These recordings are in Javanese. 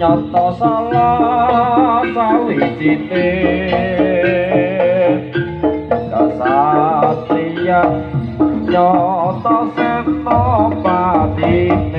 nyata salah sawijine kasatria nyata seto patine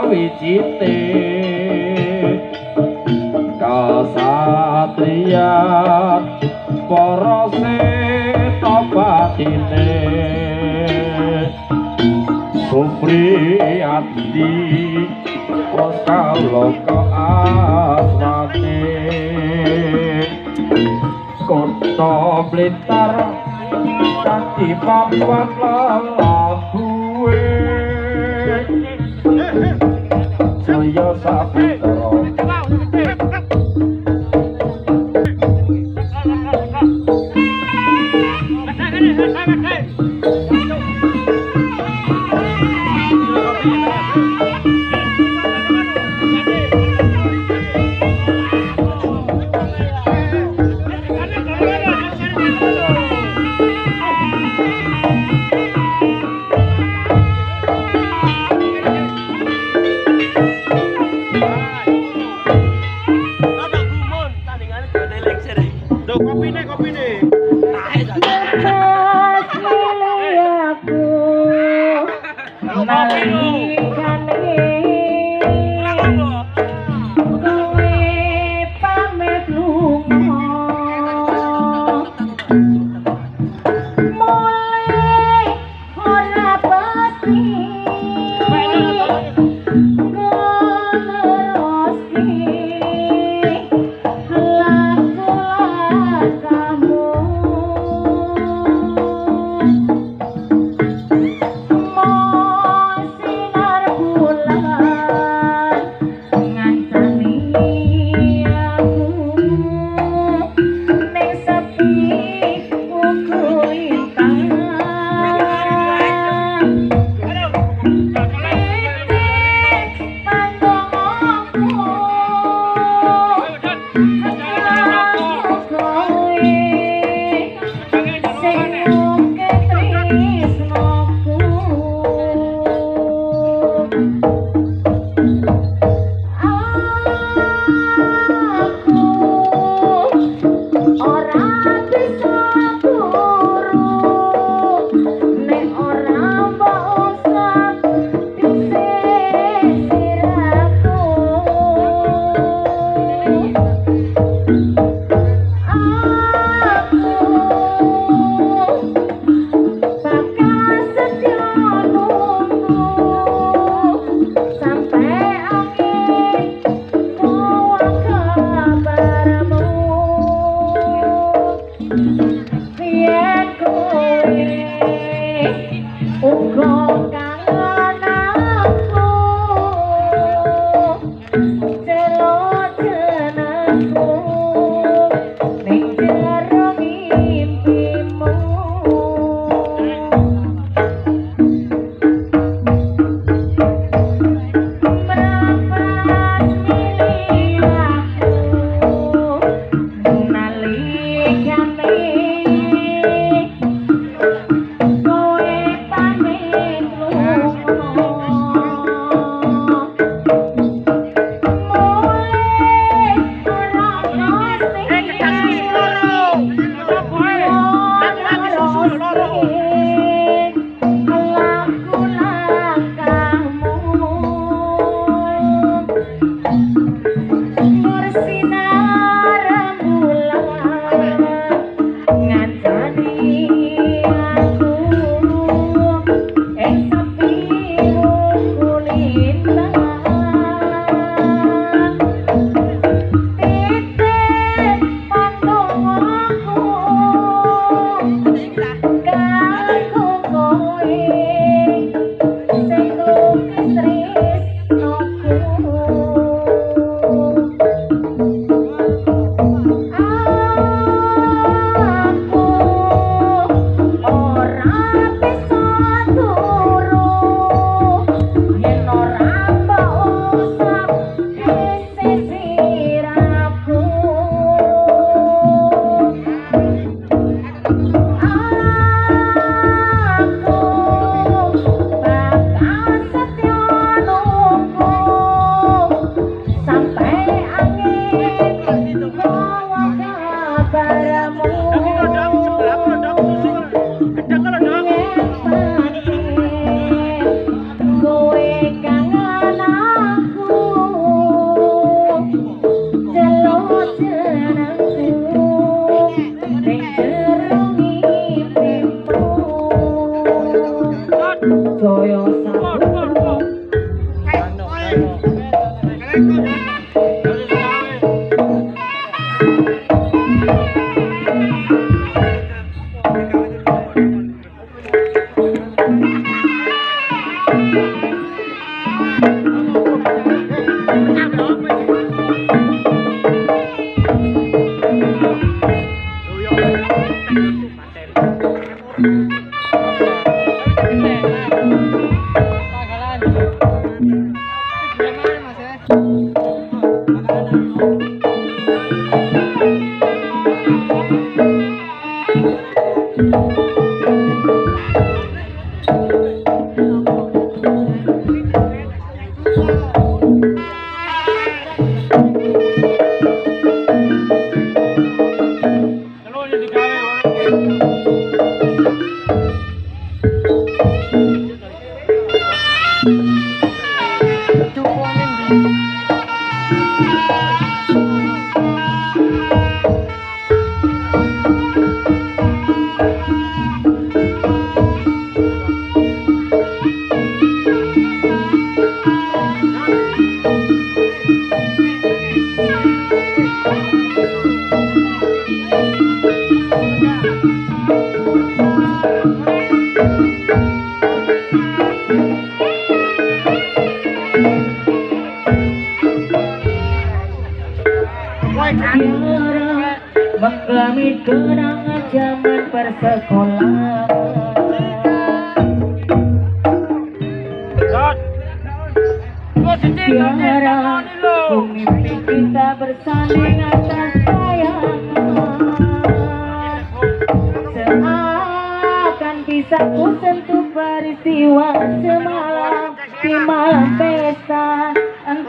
sangat sawijine kasatriyan para seta batine Supriyati wis kaloka asmane Kota Blitar dadi papan Jaya Música Thank you.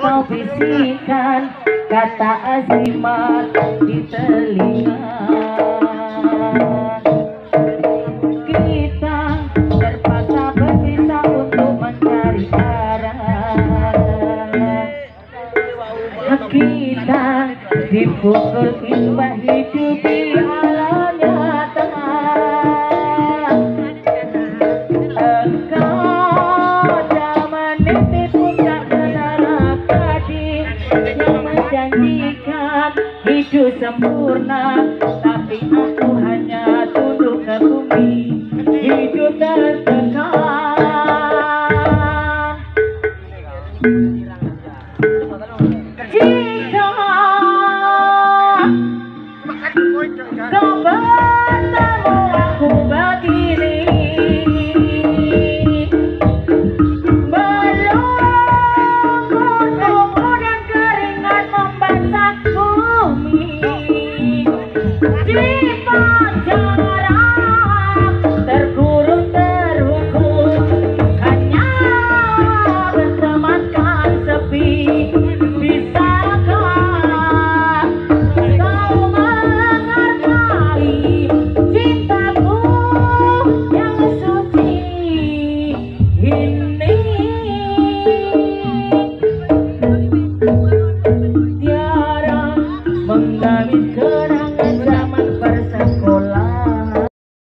kau bisikan kata azimat di telinga. Kita terpaksa berpisah untuk mencari arah. Kita dipukul imbah hidup di alam. tapi aku hanya tunduk ke bumi. Hidup dan tenang